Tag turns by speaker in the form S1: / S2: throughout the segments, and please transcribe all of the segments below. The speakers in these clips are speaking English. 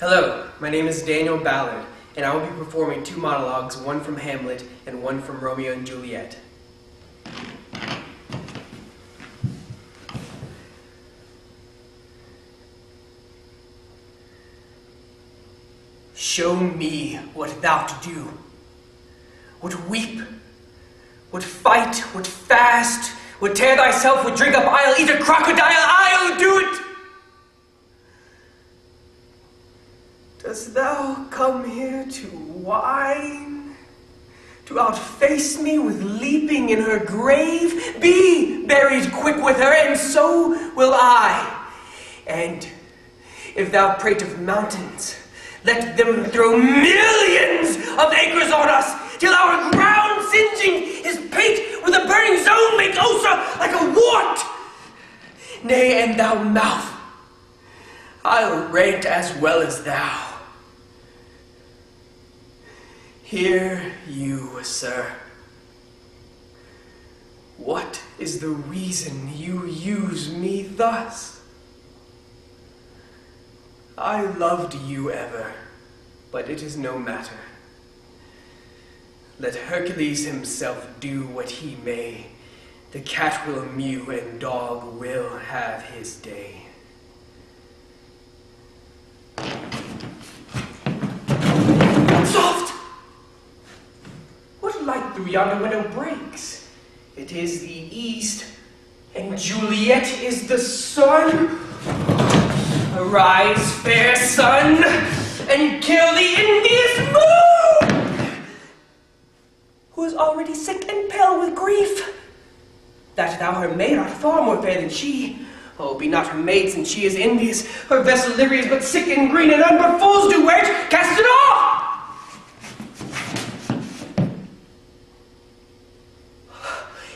S1: Hello, my name is Daniel Ballard, and I will be performing two monologues, one from Hamlet and one from Romeo and Juliet. Show me what thou to do. Would weep, would fight, would fast, would tear thyself, would drink up I'll eat a crocodile, I'll do it! Dost thou come here to whine? To outface me with leaping in her grave? Be buried quick with her, and so will I. And if thou prate of mountains, let them throw millions of acres on us, till our ground singeing is pate with a burning zone make Ossa like a wart. Nay, and thou mouth, I'll rant as well as thou. Hear you, sir. What is the reason you use me thus? I loved you ever, but it is no matter. Let Hercules himself do what he may. The cat will mew and dog will have his day. Yonder window breaks? It is the east, and Juliet is the sun. Arise, fair sun, and kill the envious moon, who is already sick and pale with grief. That thou her maid art far more fair than she. Oh, be not her maid, since she is envious. Her vestal livery is but sick and green, and none but fools do wear it. Cast it off!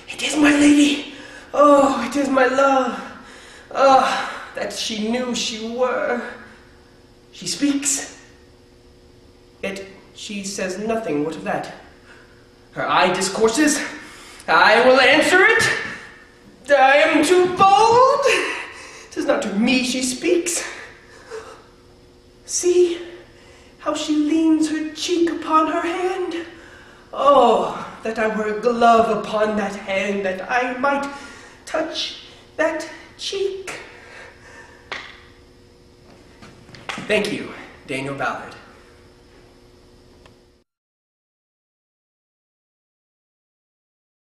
S1: It is my lady. Oh, it is my love. Oh, that she knew she were. She speaks. Yet she says nothing. What of that? Her eye discourses. I will answer it. I am too bold. Tis not to me she speaks. See how she leans her cheek upon her hand. Oh, that I were a glove upon that hand, that I might touch that cheek. Thank you, Daniel Ballard.